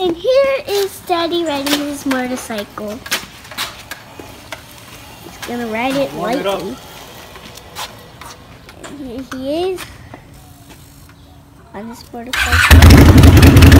And here is Daddy riding his motorcycle. He's gonna ride it Warm it lightly. And here he is on his motorcycle.